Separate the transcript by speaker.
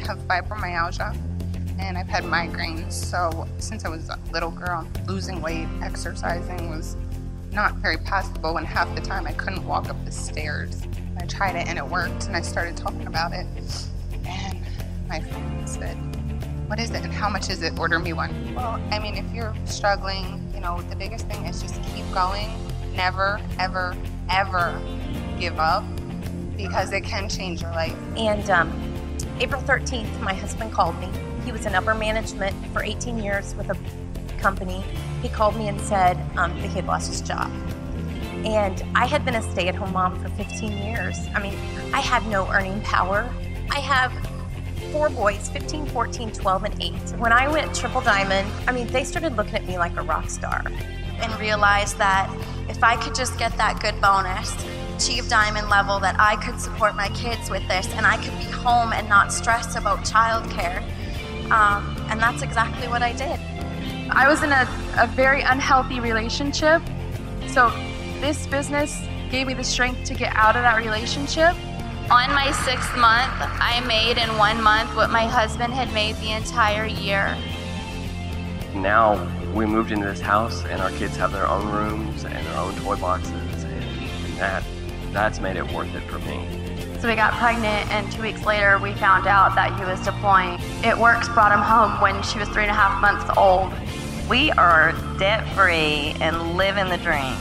Speaker 1: have fibromyalgia and I've had migraines. So since I was a little girl, losing weight, exercising was not very possible and half the time I couldn't walk up the stairs. I tried it and it worked and I started talking about it and my friend said, what is it and how much is it? Order me one. Well, I mean, if you're struggling, you know, the biggest thing is just keep going. Never, ever, ever give up because it can change your life.
Speaker 2: And um, April 13th, my husband called me. He was in upper management for 18 years with a company. He called me and said um, that he had lost his job. And I had been a stay at home mom for 15 years. I mean, I had no earning power. I have four boys 15, 14, 12, and 8. When I went triple diamond, I mean, they started looking at me like a rock star.
Speaker 3: And realized that if I could just get that good bonus, achieve diamond level, that I could support my kids with this and I could be home and not stress about childcare. Um, and that's exactly what I did.
Speaker 4: I was in a, a very unhealthy relationship. So this business gave me the strength to get out of that relationship.
Speaker 5: On my sixth month, I made in one month what my husband had made the entire year.
Speaker 6: Now we moved into this house and our kids have their own rooms and their own toy boxes and, and that that's made it worth it for me.
Speaker 7: So we got pregnant, and two weeks later, we found out that he was deploying. It Works brought him home when she was three and a half months old.
Speaker 8: We are debt free and living the dream.